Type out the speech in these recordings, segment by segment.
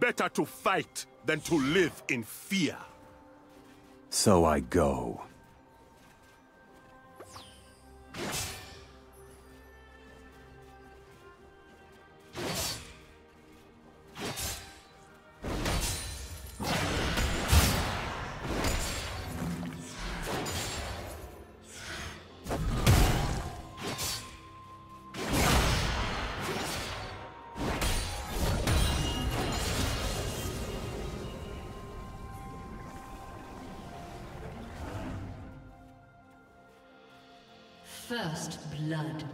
better to fight than to live in fear. So I go. Blood.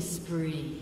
Spree.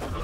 Oh.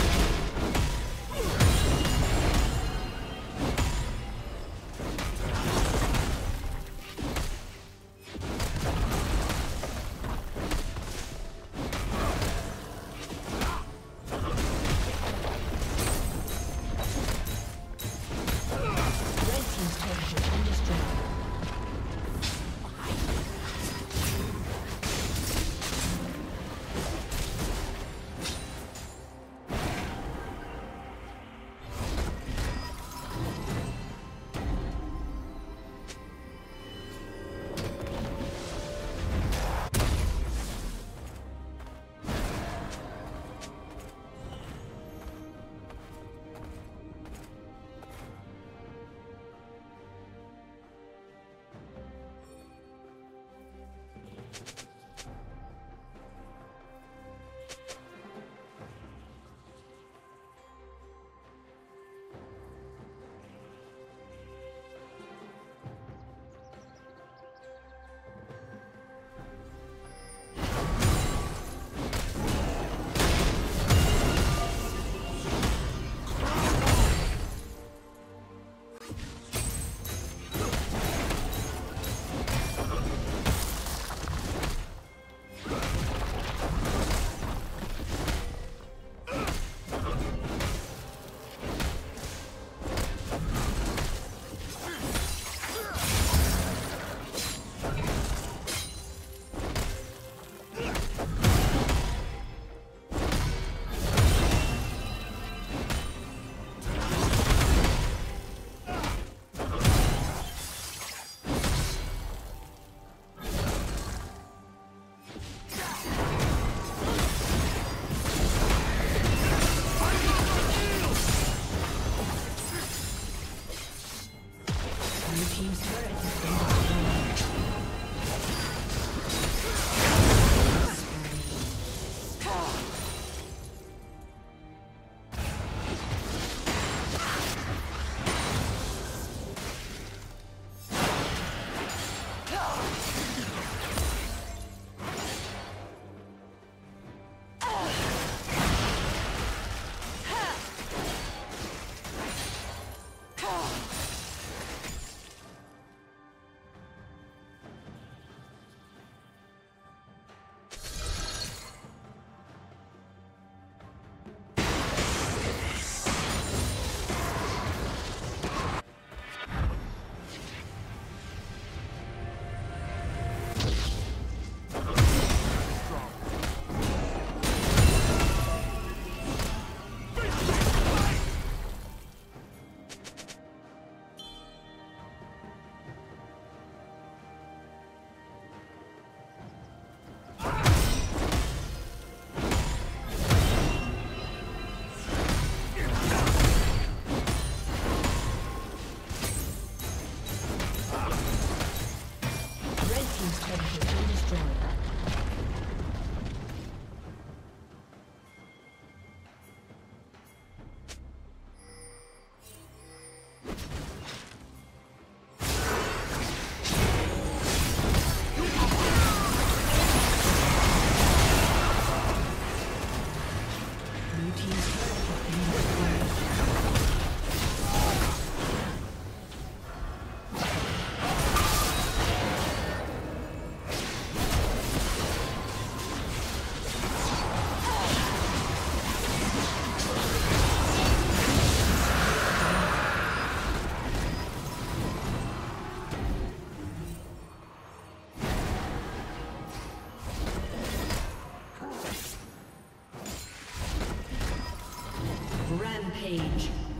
Rampage.